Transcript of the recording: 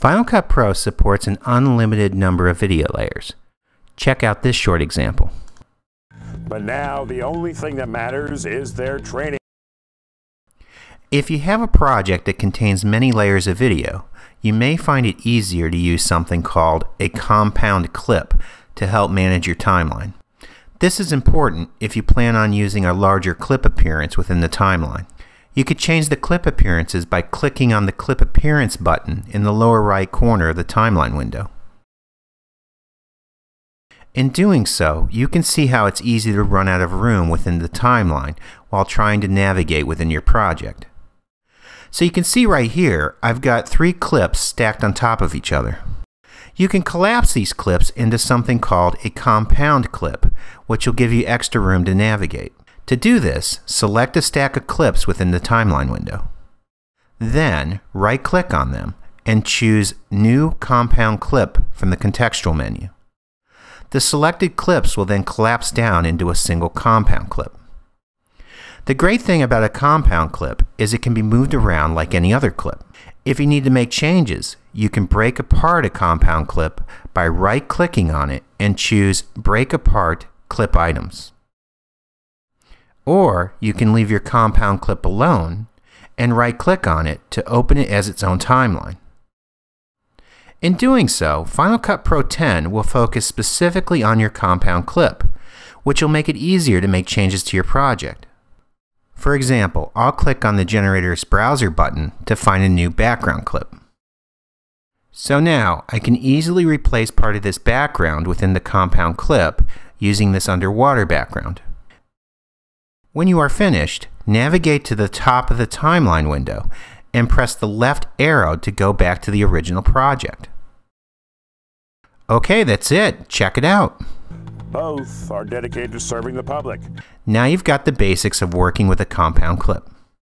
Final Cut Pro supports an unlimited number of video layers. Check out this short example. But now the only thing that matters is their training. If you have a project that contains many layers of video, you may find it easier to use something called a compound clip to help manage your timeline. This is important if you plan on using a larger clip appearance within the timeline. You could change the clip appearances by clicking on the Clip Appearance button in the lower right corner of the timeline window. In doing so, you can see how it's easy to run out of room within the timeline while trying to navigate within your project. So you can see right here, I've got three clips stacked on top of each other. You can collapse these clips into something called a compound clip, which will give you extra room to navigate. To do this, select a stack of clips within the timeline window. Then, right-click on them and choose New Compound Clip from the contextual menu. The selected clips will then collapse down into a single compound clip. The great thing about a compound clip is it can be moved around like any other clip. If you need to make changes, you can break apart a compound clip by right-clicking on it and choose Break Apart Clip Items. Or you can leave your compound clip alone and right click on it to open it as its own timeline. In doing so, Final Cut Pro 10 will focus specifically on your compound clip, which will make it easier to make changes to your project. For example, I'll click on the generator's browser button to find a new background clip. So now I can easily replace part of this background within the compound clip using this underwater background. When you are finished, navigate to the top of the timeline window and press the left arrow to go back to the original project. Okay, that's it. Check it out. Both are dedicated to serving the public. Now you've got the basics of working with a compound clip.